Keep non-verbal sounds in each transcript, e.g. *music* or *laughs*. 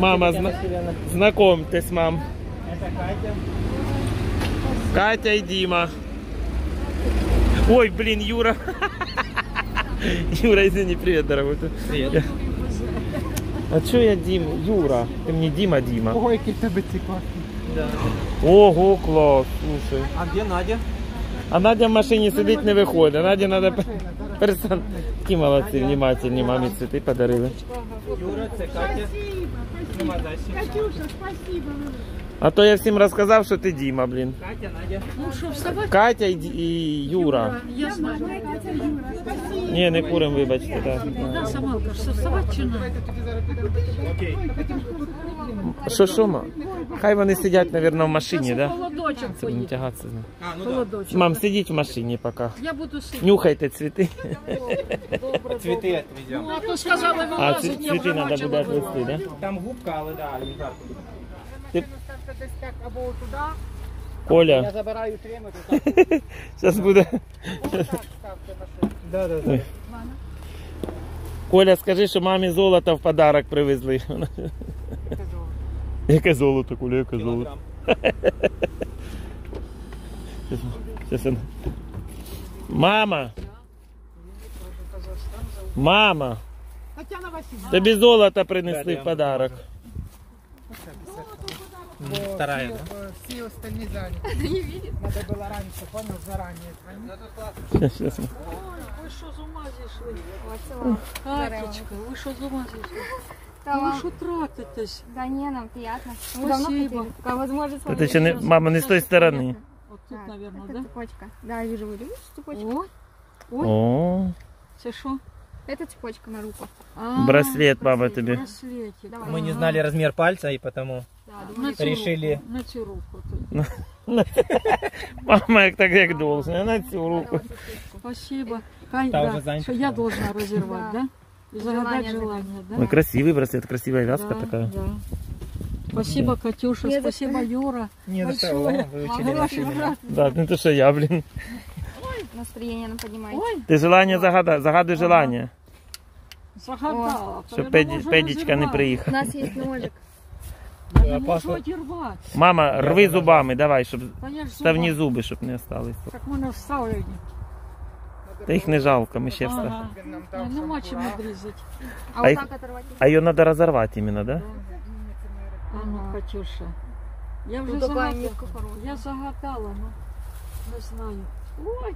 Мама, зна... знакомьтесь, мам. Это Катя. Катя и Дима. Ой, блин, Юра. *laughs* Юра, извини, привет, дорогой. Привет. А что я Дима? Юра. Ты мне Дима, Дима. Ой, який в тебе ці класні. Да. Ого, клас, слушай. А где Надя? А Надя в машині сидить, не виходить. Надя треба перестан. Такі молодці, внимательні, мамі цвіти подарили. Юра, це Катя. Нема дальше. Катюша, спасибо. А то я всім розказав, що ти Діма, блін. Катя, Надя. Ну що, вставати? Катя і, Ді- і Юра. Я знаю. Катя, Юра, спасибо. Ні, не курим, вибачте. Так. Да, Самалка, що вставати чи не? Окей. Що, що, ма? Хай вони сидять, мабуть, в машині, да? Холодочок Це будемо поїде. тягатися. з ним. А, ну да. Холодочок. Мам, сидіть в машині поки. Я буду сидіти. Нюхайте цвіти. Добре, Цветы отвезем. Ну, а то сказали, А, вилазить, ці- я цвіти вже треба бачила. буде відвести, да? Там губка, але да, не жарко. Ставте десь так або туди. Я Коля, забираю тримати, так, *laughs* зараз буде. так ставте машину. Да, да, да. Ой. Коля, скажи, що мамі золото в подарок привезли. Яке золото, Коля, яке золото. Килограмм. Щас я- Мама! Мама! Тетяна Васильівна. Тобі золото принесли в подарок. Вторая, да? Э, Все остальные заняты. *laughs* Не видит? Надо было раньше, понял, заранее звонить. Щас ми- Ой, ви що з ума зійшли? Катечка, ви що з ума зійшли? Да Ви вам- що тратитесь? Да не, нам приятно. Спасибо. Давно хотели. Такая возможность. Та ти ще не, мама, не з тої сторони. От тут, Так, мабуть, это да? цепочка. Да, я вижу, вы видите цепочку? Ой, ой, О, це що? Это цепочка на руку. А, браслет, мама, тобі. Браслетик. Давай. Мы не знали размер пальца, и потому Да, на цю решили. руку, на цю руку. *laughs* тут. Мама, як так як должна, на цю руку. Спасибо. Хай, Та да, вже зайнята. що я должна розірвати, да? І загадати Желание желание, да? Ой, красивий браслет, красивая вязка Да, такая. да. Спасибо, Катюша, Не за спасибо, Юра. Не, за что, Большое. о, выучили Ага, наши имена. Да, не то, що я, блін. Настроение нам поднимаете. Ой, Ти желання загадуй, загадуй желання, загадала. щоб Я педі, можу педічка не розірвати. У приїхала. нас есть ножик. Я не Опасно. можу одірвати. Мама, рви зубами, давай, щоб Та я ж ставні зуба- зуби, щоб не остались. Так в мене вставлені. Та їх не жалко, ми ще вставимо. Ага. Нам Ні, там Нема чим шампура. відрізати. А, А вот их- так оторвать. А її треба розірвати іменно, да? А ну, Катюша. Я вже Ну, такая загадала. нитка хорошая. Я загадала, ну не знаю. Ой,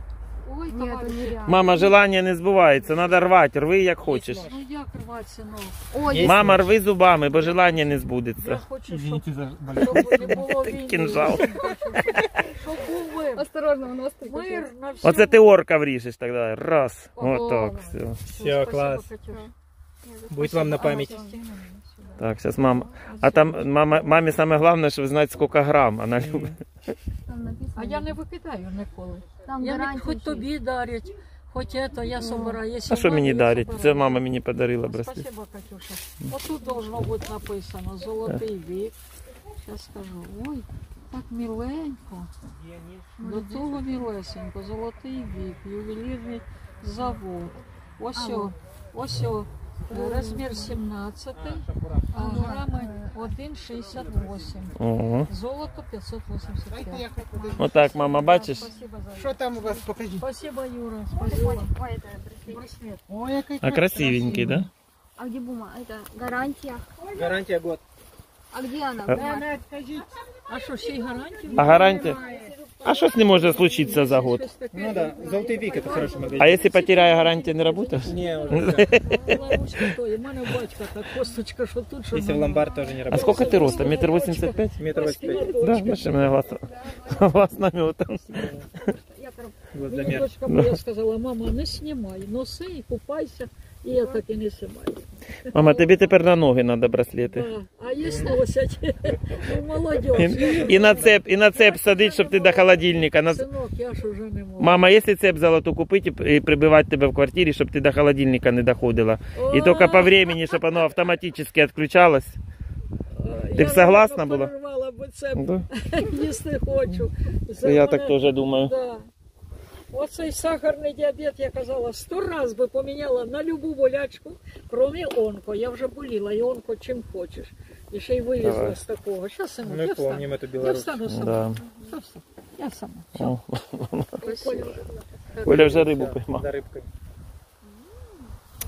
ой, нереально. Мама, желання не збувається, треба рвати, рви як хочеш. Ну як рвати, синок? О, Есть есть. Мама, рви зубами, бо желання не Я збудеться. хочу, щоб, Извините за щоб не було війни. Кінжал. Щоб був мир. Осторожно. Мир на всьому. Оце ти орка вріжеш тоді. Раз. Ого. Отак, все. Все, Спасибо, класс. Катюша. Вам на память. Так, зараз мама. А там мама, мамі саме головне, щоб знати, скільки грам вона любить. Там написано. А я не викидаю ніколи. Там Я не, хоч тобі дарять, хоч це, я собираю. А що мені дарять? Це мама мені подарила браслет. Спасибо, Катюша. Отут должно бути написано золотий вік. Зараз скажу. Ой, так міленько. До того мілесенько, золотий вік, ювелірний завод. Ось, о, ось, о, розмір 17, а грами 1,68. Ого. Золото 585. Отак, мама, бачиш? Спасибо за Що там у вас, покажіть. Спасибо, Юра. Спасибо. Ой, это браслет. Браслет. Ой, який А красивенький, да? А где бумага? Это гарантия. Гарантия год. А где она? А- Бумага? Навіть скажіть. А що, ще й гарантію? А гарантія? А щось не може случитися за год. Щось таке. Ну да, золотый вик это хороший магазин. А якщо потеряє гарантія, не працює? Не, уже всё. Лавочка то, і в мене батька так косточка, що тут, що Если в ломбард тоже не А работает. скільки ти росту? Метр вісімдесят п'ять? Метр восемьдесят пять. Да, бачиш, мене глаз, глаз наметом. Гвоздомер. Дочка моя сказала, мама, не знімай, носи і купайся, І я так і не знімаю. Мама, тобі тепер на ноги треба браслети. А є носять, ну, молодь. І, на цеп, і на цеп садить, щоб ти до холодильника. На... Синок, я ж уже не можу. Мама, якщо цеп золоту купити і прибивати тебе в квартирі, щоб ти до холодильника не доходила. І тільки по времени, щоб воно автоматично відключалось. Ти я б согласна була? перервала, бо це їсти хочу. Я так теж думаю. Оцей сахарний діабет, я казала, сто раз би поміняла на любу болячку, крім онко. Я вже боліла, і онко чим хочеш. І ще й вилізла з такого. Щас, синок, Мы я помнімо тобі. Я встану сама. Да. Я сама. Оля вже рибу поймав.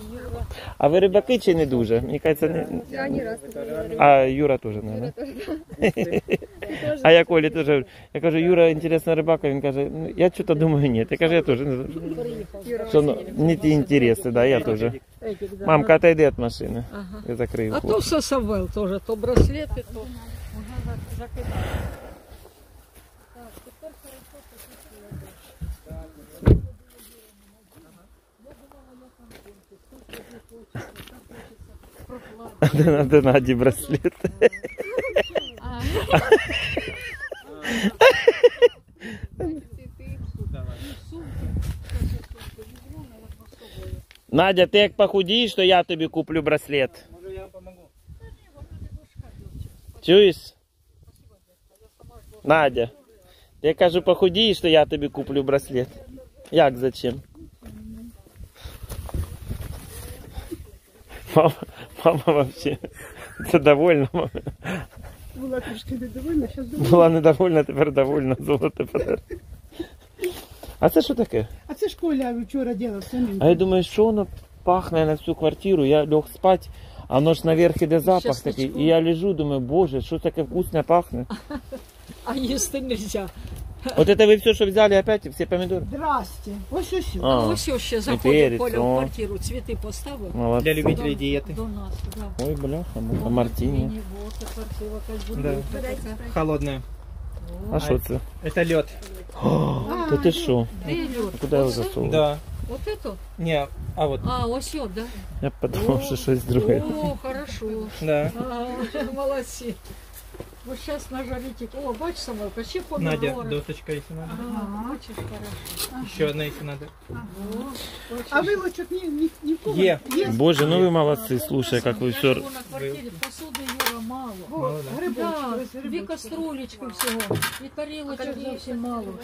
За рыбкой. А ви рибаки чи не дуже? Мені кажеться, не... Я не раз не говорю. А Юра теж не. да? *laughs* А я Колі теж. говорю. Я кажу, Юра, інтересна рибака. Він каже, ну я щось думаю, ні. Я кажу, я теж не знаю. Що ну, не ті інтереси, да, я теж. Едік, да. Мамка, отойди від машини. Ага. Я закрию. А то все Савел теж, то браслети, то можна закидати. Де надо Наді браслет. Надя, ти як похудієш, то я тобі куплю браслет. Может, я вам помогу? Чуєш? Надя, я кажу, похудієш, то я тобі куплю браслет. Як зачем? Мама, мама вообще це довольна. Мама. Була трошки недовольна, зараз думаю. Була недовольна, тепер довольна. Золото подарунок. А це що таке? А це ж Коля вчора робив самим. А я думаю, що воно пахне на всю квартиру. Я лег спать, а воно ж наверх іде запах Щасничком. такий. І я лежу, думаю, боже, що таке вкусне пахне. А їсти нельзя. Вот это вы все, что взяли опять, все помидоры? Здрасте. Ось ось. ось. А, Ось ось ще і заходить перець, Коля о. в квартиру, цвіти поставив. молодцы. Для любителей диеты. До нас, да. Ой, бляха, муха, мартини. Міні-вот, квартира, якась будинка така. Холодная. А що це? Это лед. Та ти що? Де льод? Куди його Оце? засовував? Да. Вот это? Не, а вот. А, ось от, да? Я подумав, що щось друге. О, хорошо. Да. А, *laughs* молодці. Вот сейчас нажарите. О, бач, Самелка, ще помидори. Надя, досточка, если надо. А, бачиш, хорошо. Еще одна, если надо. О, бачиш. А вилочок ні, ні, нікого? Є. Є. Боже, ну ви молодці, слушай, як ви Я все... живу на квартирі, посуди Юра мало. О, Мало, да. грибочки, Да, ось дві грибочки. каструлечки всього. І тарілочок зовсім мало.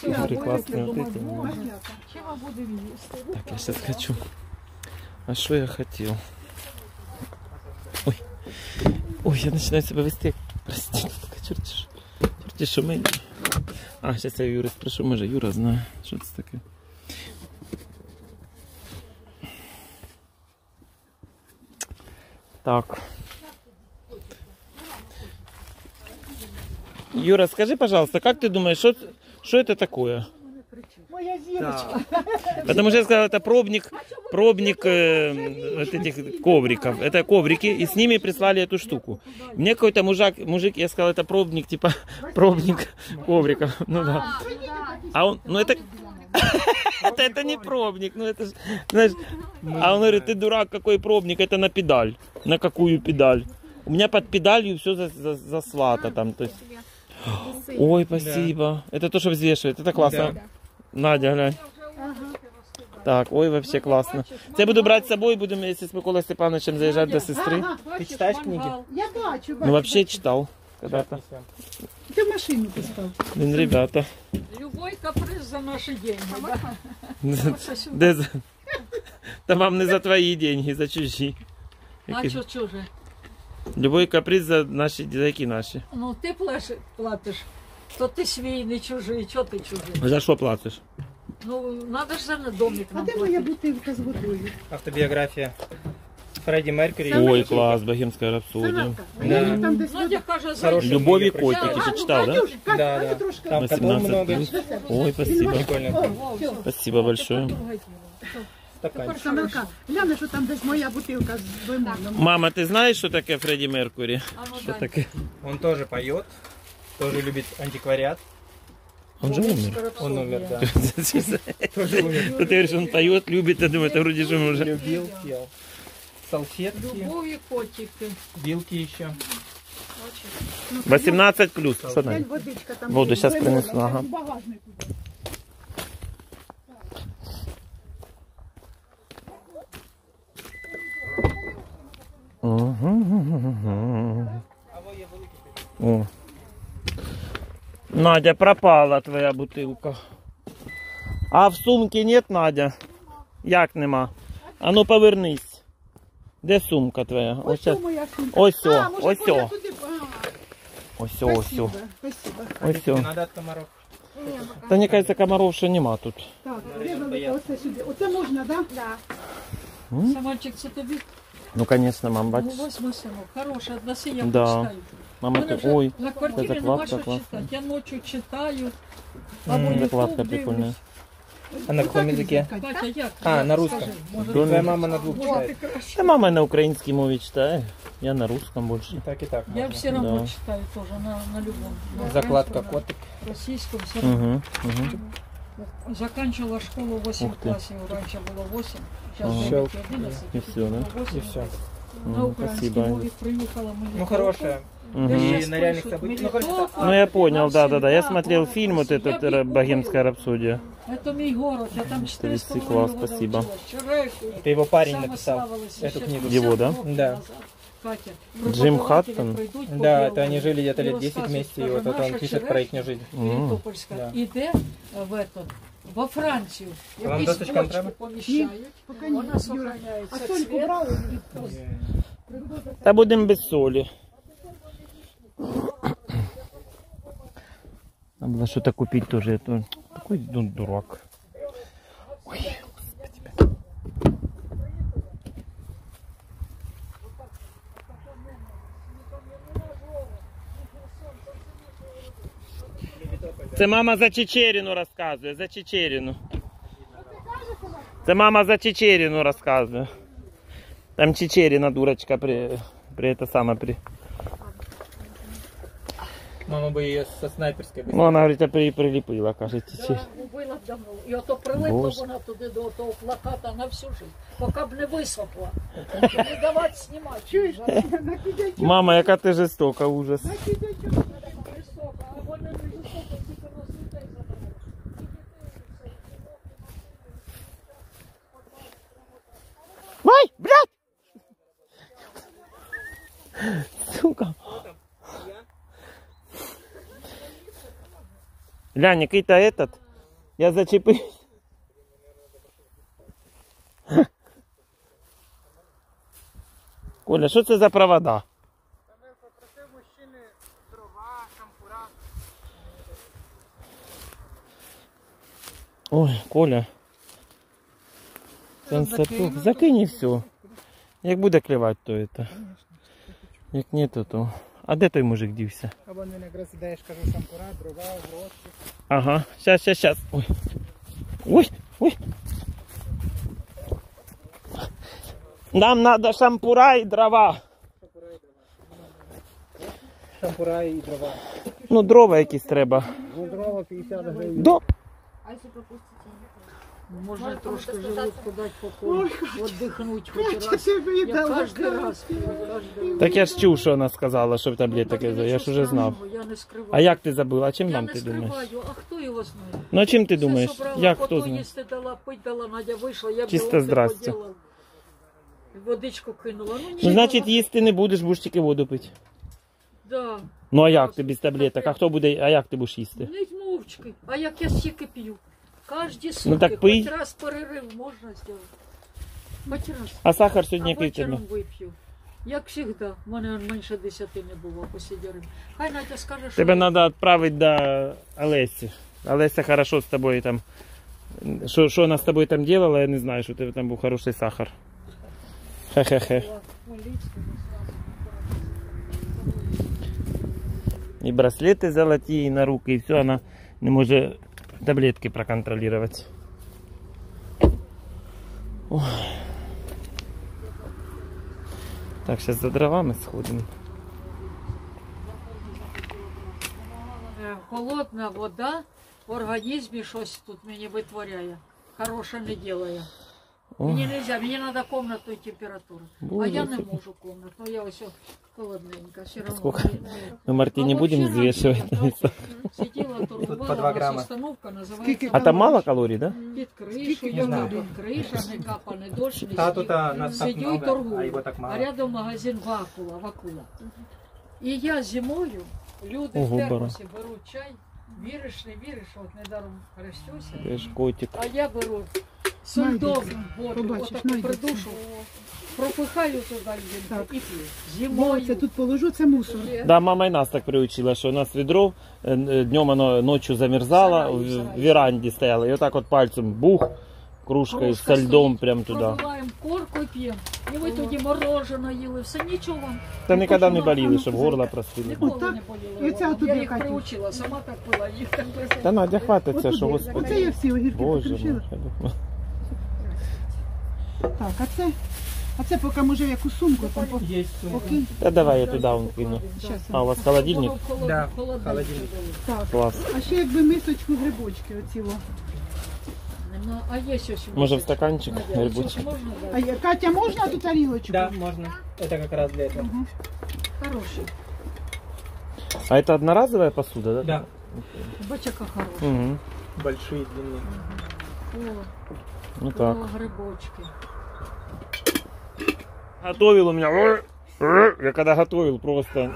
Смотри, классные вот эти. Боже, Понятно. чим ми будемо їсти? Так, я сейчас хочу. А что я хотел? Ой. Ой, я начинаю себя вести. Прости, така. Черти, що ми... А, сейчас я Юри спрошу, може Юра знає, що це таке. Так. Юра, скажи, пожалуйста, как ты думаешь, что, что это такое? Моя зірочка. Потому что я сказал, это пробник, пробник э, вот этих ковриков. Это коврики, и с ними прислали эту штуку. Мне какой-то мужик, мужик, я сказал, это пробник, типа *laughs* пробник ковриков. Ну да. А он, ну это, *laughs* это, это не пробник, ну это знаешь. А он говорит, ты дурак, какой пробник, это на педаль. На какую педаль? У меня под педалью все за, за, заслато там. То есть... Ой, спасибо. Это то, что взвешивает. Это классно. Да. Надя, глянь. Так, ой, вообще классно. Це я буду брати з собою, будемо, якщо з Миколою Степановичем заїжджати до сестри. Ага, Ты читаешь книги? я бачу, бачу. Ну, вообще читав. Когда-то. Ти в машину пускав. Блин, ребята. Любой каприз за наші деньги. Да? *laughs* Оце сюди. Де за... Та вам не за твої деньги, за чужі. А Які- що чуже? Любой каприз за наші, за які наші. Ну ти плеш- платиш, то ти свій, не чужий, чого ти чужий? За що платиш? Ну, треба ж за домик А нам де моя платити. бутилка з водою? Автобиография. Фредди Меркьюри. Ой, клас, богемська рапсодія. Санатка, а Да. я там десь Надя каже, Хороший. зайчик. Любові Книги котики, прочитал. ти читав, да? Катюш, Катя, Да, а ну да. трошки. Там котов 18 много. плюс. Ой, спасибо. Прикольно. О, все. Спасибо большое. Стаканчик. Самелка, гляне, що там десь моя бутилка з лимоном. Мама, ти знаєш, що таке Фредді Меркурі? А ну Що дай. таке? Он тоже поет. Тоже любит антиквариат. Он же умер. Он умер, да. *laughs* Ты Тоже умер. говоришь, он поет, любит, я думаю, это вроде же уже. Любил, пел. Салфетки, Любові котики. вилки еще. 18 плюс. Воду лимоном, принесу, ага. багажнику. О. Надя, пропала твоя бутылка. А в сумці нет, Надя? Як нема? А ну повернись. Де сумка твоя? Ось, щас. моя сумка. ось, А, о, може, ось, Коля о, туди? А, ось, о, ось, о. Спасибо, спасибо. ось. о. Надо от комаров. Та мені кажеться, комаров ще нема тут. Так, різали оце сюди. Оце можна, так? Да? Да. Самольчик, це тобі? Ну, звісно, мам, бач. Ну, восьми синок. Хороша, односи я Да. почитаю. Мама, Мене ти, вже ой, на квартирі це нема закладка що класна. читати. Я ночі читаю. М, Або закладка YouTube прикольна. дивлюсь. А на каком языке? Катя, як? А, Як, на русском. скажи, може, Дома. Твоя мама на двух може, читает. ти краще? Та мама на українській мові читає. Я на русском більше. Так и так. Я можно. все равно Да. читаю тоже на, на любом. На Закладка украинском, котик. на Российском все равно. Угу, угу. Заканчивала школу 8 Ух ты. классов. Раньше было 8. Сейчас Ага. Щелк. 11. И всё, да? 8. И все. На украинский Спасибо. мове приехала. мы Ну хорошая. Мгм. И на реальных событиях. Ну, короче, Ну я понял, да, да, да. Я Навсегда, смотрел город фильм вот этот э, «Богемская рапсодия». Это мой город, я там 4 вести класс, спасибо. Это его парень написал эту книгу. Его, да? Да. Катя, Джим преподаватели Хаттон? по Да, это они жили где-то и лет 10 розказують, вместе, и вот это он наша пишет про их жизнь. М. Мелітопольська Да. іде в этот, во Францію. Вам Якісь досочкам бочки треба? поміщають, Поки ні, вона Юра. сохраняється. А сольку цвет. брали? Та будемо без солі. Надо было что-то купить тоже. Я то- Такой ду- дурак. Це мама за Чечерину розказує, за Чечерину. Це мама за Чечерину розказує. Там Чечерина дурочка при, при это самое при. Мама бы ее со снайперской бы Ну, вона говорить, а при, приліпила, каже, Чечер. Да, убила давно. І ото прилипла Боже. вона туди до того плаката на всю життя, поки б не висохла. Не давати знімати. Чуєш? Висока, На кидячок. Мама, яка ти жорстока, ужас. Глянь, який-то этот. Я зачепив. Коля, що це за провода? Попросив мужчини дрова, шампура. Ой, Коля. Сенсатук. Закинь і все. Як буде клювати, то это. Як ні, то то. А де той мужик дівся? Або він якраз іде, я ж кажу, шампура, дрова, гроші. Ага, сейчас, сейчас, сейчас. Ой. Ой, ой. Нам надо шампура и дрова. шампура и дрова. Ну, дрова якісь треба. Ну, дрова 50 гривен. До. А если пропустите? Можна трошки желудку дати покой, віддихнути хоч раз. Я кожен раз п'ю, кожен раз. Так я ж чув, що вона сказала, що таблеток я Я ж уже знав. Я не скриваю. А як ти забула? А чим Я нам не ти думаєш? скриваю, а хто його знає? Ну а чим ти Все думаєш? собрала, Як хто знає? їсти дала, пить дала, Надя вийшла, я Чисто білки здрасте. поділа. Водичку кинула. Ну, Ну, нічого. значить, їсти не будеш, будеш тільки воду пити. Да. Ну а як ти без таблеток? А хто буде, а як ти будеш їсти? Не мовчки. А як я стільки п'ю? Кожні сутки. Ну, так пий. Хоч раз перерив можна зробити. Хоч раз. А сахар сьогодні А який в тебе? вечором вип'ю. Як завжди, в мене менше десяти не було посиділи. Хай Надя скаже, що... Тебе треба відправити до Олесі. Олеся хорошо з тобою там. Що, що вона з тобою там делала, я не знаю, що у тебе там був хороший сахар. Хе-хе-хе. І браслети золоті, і на руки, і все, вона не може таблетки проконтролювати. Ой. Так, зараз за дровами сходимо. Е, Холодна вода в організмі щось тут мені витворяє. Хороше не ділає. Ой. Мені не можна, мені треба комнатної температури. А Боже, я не це- можу комнатну, я ось о- холодненька. Все равно. Сколько? не- не- Мы Марти не А будем вообще взвешивать. раньше, да, Сиділа, по торгувала, *laughs* два ось грама. установка називається. Скільки А там мало калорий, да? Під кришею, Не знаю. під криша, не капа, не дощ, не А сніг. тут а, нас так Сидю і много, а торгую. его так А мало. рядом магазин Вакула, Вакула. І я зимою, люди Ого, в термосі беруть чай, Віриш, не віриш, от недаром хрещуся. Ти ж котик. А я беру Знайдеться. воду, Побачиш, отаку знайдеться. придушу, пропихаю туди Так. і п'ю. Зимою. це тут положу, це мусор. Да, мама і нас так приучила, що у нас відро е, е, днем воно ночі замерзало, в в веранді стояло, і отак от пальцем бух, кружкою з Кружка льдом прямо туди. Пробиваємо корку і п'ємо. І ви тоді морожено їли, все нічого. Та ніколи не боліли, щоб горло просили. Ніколи Отак. не. І отуди Я їх Катю. приучила, сама так пила. Їх так Та Надя, хватиться, що Отуди. господи. Оце я всі огірки Боже покришила. мой. Так, а це, а це поки може в яку сумку там по- Есть сумка. покинь. Та давай я туди вон кину. Щас. А у вас холодильник? Да, холодильник. холодильник. Так. Клас. А ще якби мисочку грибочки оці. о. Ну, а є щось? Може в стаканчик Надя, а грибочок? щось можна А дати? я- Катя, можна ту тарілочку? Да, можно. Это как раз для этого. Мгм. Хороший. А это одноразовая посуда, да? Да, Бач, яка хороша. Угу. большие, длинные. О, Ну так. о, грибочки. Готовил у меня. Я когда готовил просто.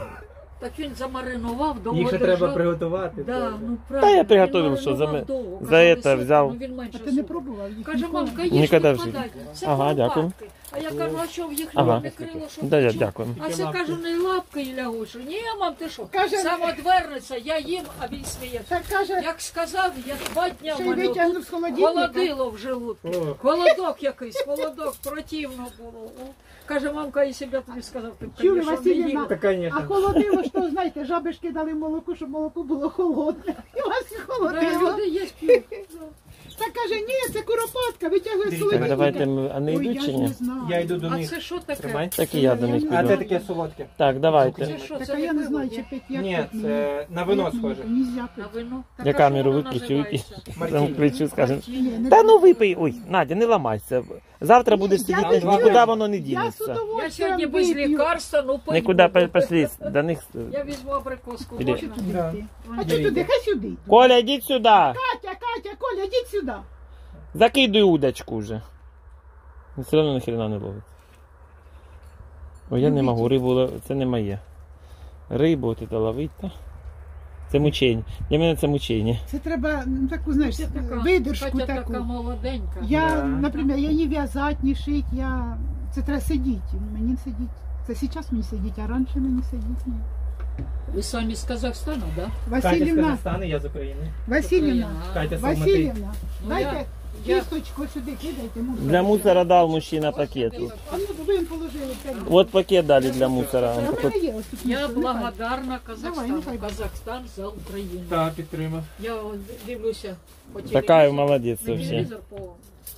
Так він замаринував, довго Їх ще держав. треба приготувати. Да, ну правильно. я приготовив, що за маринував довго. за Казали, это світло, взяв. ну, він менше А ти не пробував їх? Каже, ніколи? мамка, їж Ніколи в житті. подай. Це Ага, дякую. лопатки. А я кажу, а що в їх Ага. не крило, що Да, я дякую. А це кажу, не лапки і лягушу. Ні, мам, ти що? Каже- Сам одвернеться, я їм, а він сміється. Так каже, Як сказав, я два дня в й мене витягнув з холодильника. холодило в желудку. Холодок якийсь, холодок, противно було. О. Каже, мамка, і себе тобі сказав, ти б, Чули, конечно, не Василівна? їла. Да, А конечно. холодило, що, знаєте, жаби ж кидали в молоко, щоб молоко було холодне. І у вас і Да, холодило. люди є п'ють. Так каже, ні, це куропатка, витягує Дивіться, Так давайте ми, а не Ой, йдуть я чи ж ні? не знаю. Я йду до А них. це що таке? Тримай. Так і я до них А піду. це таке солодке. Так, давайте. Це що, Так, це а я не знаю, чи пить як Ні, це на вино схоже. пить? Нельзя На вино? Так, Я камеру виключу? Мартіні. Там включу, скажем. Ні, не Та ну випий. Ой, Надя, не ламайся. Завтра будеш Я сидіти, не нікуди воно не Я з дінеться. Я удовольствием сьогодні без вип'ю. лікарства, ну пойду. Нікуди пошли, до них. Я візьму абрикоску. Іди. можна? А що туди? Хай сюди. Коля, йдіть сюди. Катя, Коля, йдіть сюди. Закидуй удочку вже. Все одно ніхрена не ловить. Ой, я не можу, рибу лов- це не моє. Рибу от це ловить, та? Це мучення. Для мене це мучення. Це треба ну, таку, знаєш, Це така, видержку Катя таку. така молоденька. Я, Да. наприклад, я не в'язать, не шить, я... Це треба сидіти. Мені сидіти. Це зараз мені сидіти, а раніше мені сидіти. Ні. Ви самі з Казахстану, так? Да? Катя з Васильівна, Казахстану, я з України. Васильівна, Катя з Алмати. Васильівна, Ну, дайте я- кісточку сюди, кидайте. мусор. Для мусора дав мужчина пакет. А ну, ви їм положили. п'ять. Вот пакет дали для мусора. А Он в такой- мене є ось тут Я мусор, нехай. благодарна Давай, Казахстану. нехай буде. Казахстан за Україну. Так, підтримав. Я от дивлюся по Такая телевізору. молодец На вообще. телевізор по,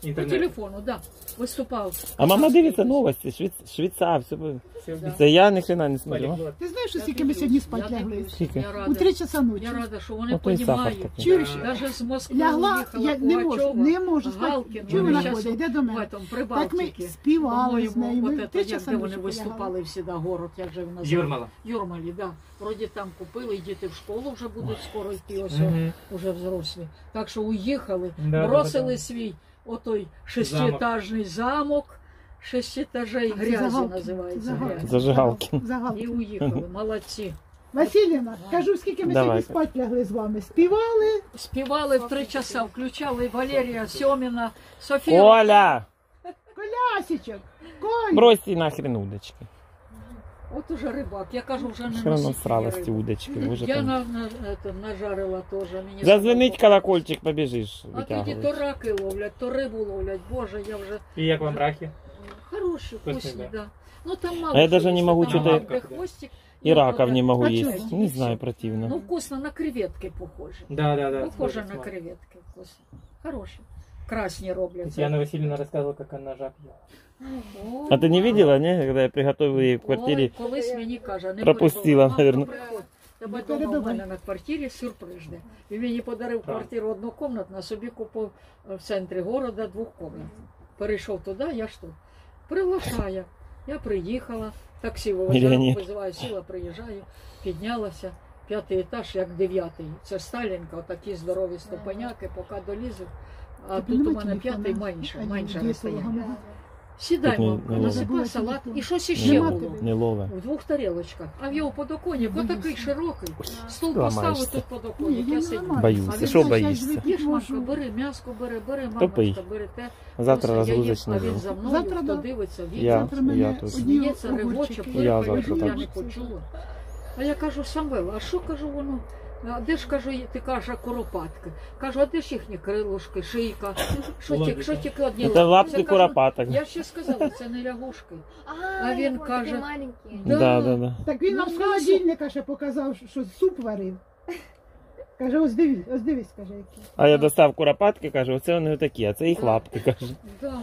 по Інтернет. телефону, да. Виступав. А мама дивиться новости, Швейц... Швейца, все. Все, Да. Це я ні хрена не смотрю. Ти знаєш, що скільки ми сьогодні дивлюсь, спать я лягли? дивлюсь. Скільки? Я У рада. три часа ночі. Я рада, що вони Ото і сахар розуміють. такий. Чуєш? Да. Навіть з Москви Лягла, я не можу, Пугачова, не можу спати. Галкін, Чому вона щас ходить? Йде до в мене. этом, Так ми співали з нею. По-моєму, Ми от три это, як, часа де ночі вони полягали. виступали всіда, город, як же називається? Юрмала. Юрмалі, да. Вроді там купили, і діти в школу вже будуть скоро йти, ось Мгм. уже взрослі. Так що уїхали, Да, бросили да, да. свій отой шестиэтажний замок, шесть етажей грязі Загалки. називається. Загалки. Зажигалки. Загалки. І уїхали, молодці. Васильівна, кажу, скільки ми сьогодні спать лягли з вами. Співали. Співали в три часа, включали Валерія Сьоміна, Софію. Оля! Колясічок. Брось нахрен удочки. От уже рибак. Я кажу, вже не Все равно носить всралась ті рибу. удочки. Боже Я там. на, на, это, нажарила теж. Мені Зазвонить сподобалось. колокольчик, побіжиш А тоді то витягувати. раки ловлять, то рибу ловлять. Боже, я вже І як вам раки? хороші, Вкусні, вкусні, да. да. Ну там мало. А я що даже не їсти, могу там что-то- лапка, хвостик. І Ну, раков то не так. могу А есть. чого? Не знаю, Ну противно. вкусно, на креветки похоже. Да, да, да. Похоже схоже, на смак. креветки. Вкусно. Хороші. Красні роблять. Тетяна Васильевна рассказывала, как она жаб ела. О, А ты не видела, не? Когда я приготовил ей в квартире? Ой, колись мені каже, не Пропустила, перебивай. наверно. Мама, приходь. Тебе Не дома в перебивай. мене на квартирі сюрприз. де. Він мені подарив Так. квартиру однокомнатну, а собі купив е, в центрі города двохкомнатну. Перейшов туди, я ж тут. Приглашає. Я приїхала, таксі вивозила, Мільйонер. визиваю, сіла, приїжджаю, піднялася. П'ятий етаж, як дев'ятий. Це Сталінка, отакі здорові ступеняки, поки долізу. А Тобі тут у нема мене телефона? п'ятий менше, А, менше дієтолога розстояння. Мого? Сідай, Тут не- мамка, не лове. насипай салат. І щось іще Нема було. Не лове. В двох тарілочках. А в його подоконник, отакий широкий. Стол ламаєшся. поставив тут Ні, подоконник. я Я не сидю. Боюся. А він Що боїшся? Їж, Машка, бери м'яско, бери, бери, Топий. мамочка, бери те. Завтра Просто я їм, розгрузочний А він день. за мною, Завтра, хто да. дивиться, він Я. Завтра мене тут. одні сміється, регоче, огурчики. Я завтра я так. не почула. А я кажу, Самвел, а що кажу воно? А де ж кажу, ти кажеш куропатки? Кажу, а де ж їхні крилушки, шийка? Що тільки, що одні Це лапки кажу, куропаток. Я ще сказала, це не лягушки. А, він каже, такі маленькі. Да, да, да. Так він нам з Ну, м'ясо. холодильника ще показав, що суп варив. Каже, ось дивись, ось дивись, каже, які. А я достав куропатки, кажу, оце вони такі, а це їх лапки, каже. Да.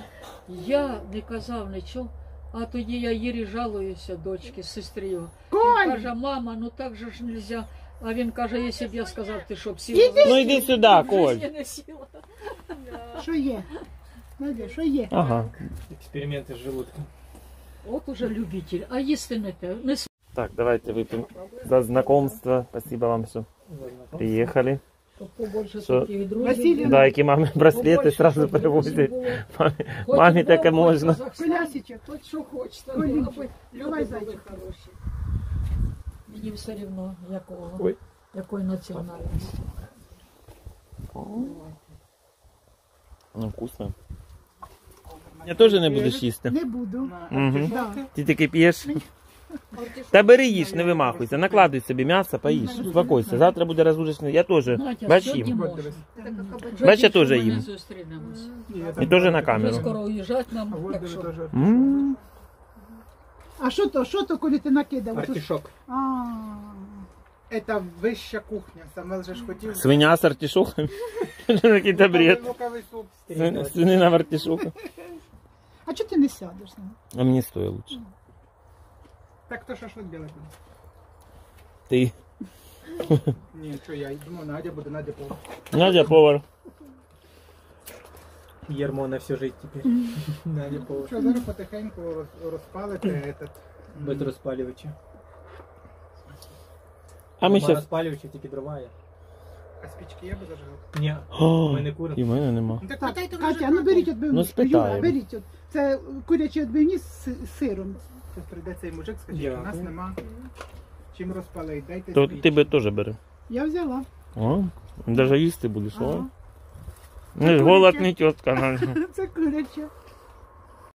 Я не казав нічого, а тоді я Їрі жалуюся, дочки, сестрі його. Коль! каже, мама, ну так же ж нельзя. А він каже, якщо б я сказав, ти що б Іди сіла. Ну йди сюди, Коль. Я не сіла. Що є? Надя, що є? Ага. Експерименти з желудком. От уже любитель. А їсти не те. Не Так, давайте выпьем за знакомство. Спасибо вам, что приехали. Щоб побольше Що? таких друзів. Василій, Да, які мами браслети Побольше, сразу щоб привозять. друзів було. Мамі, Хоч мамі в таке Донбас, можна. Казахстан, Колясичок. Хоч що хочете. Колінчик, аби люди давай, були зайчик. хороші. Мені все рівно якого. Ой. Якої національності. Ну, вкусно. Я теж не будеш їсти. Не буду. Угу. Да. Ти таки п'єш. Та бери їж, не вимахуйся, накладуй собі м'ясо, поїж, успокойся. Завтра буде розгрузочний. Я теж. Бач їм. Бач, я теж їм. І теж на камеру. скоро уїжджати нам, так що. М, А що то, що то, коли ти накидав? Тут- Артишок. А, Это вища кухня, саме вже ж хотів. Свиня з артишоками. *laughs* Який-то бред. Луковий суп. Свин- Свинина в артишоках. а чого ти не сядеш? ну? А мені стоїть лучше. Так то шашлик делать буде. Ти. Ні, що я думаю, Надя буде, Надя повар. Надя повар. Єрмо на всю життя тепер. Надя. Що зараз потихеньку роз- розпалити этот. Без розпалювача. А ми Нема зараз. розпалювача, тільки дрова є. А спічки є без зажигу? Ні, О, ми не куримо. І в мене нема. Ну так Так, питайте Катя, ну беріть відбивні. Ну, спитаємо. Юра, беріть. От. Це курячі відбивні з си- сиром. Щось прийде цей мужик, скажіть, у нас нема. Чим розпалить, дайте То ти би теж бери. Я взяла. О, даже їсти будеш, о. Ага. Не ж голод, не тітка. Це куряче.